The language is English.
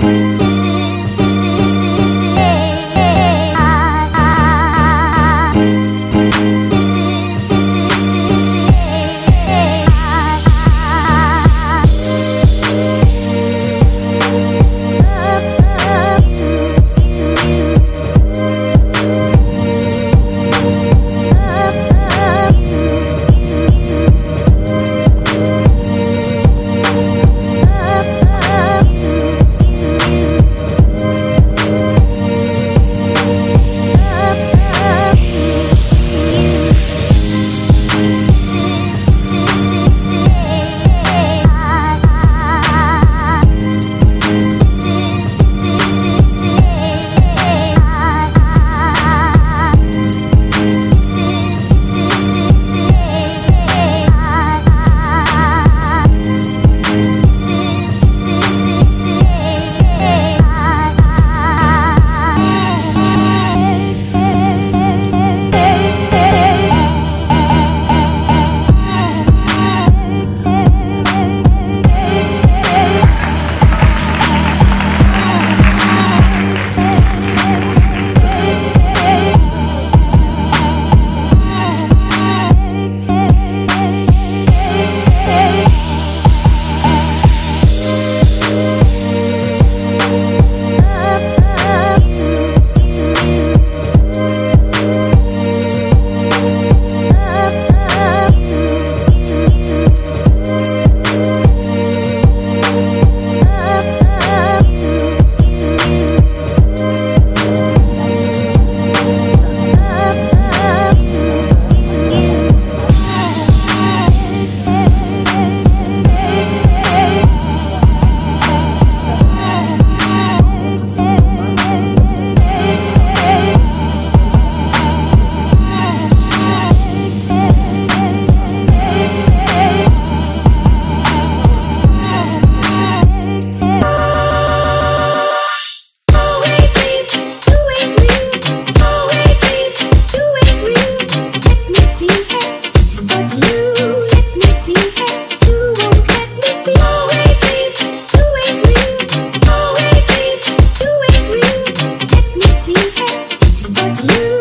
Thank you. you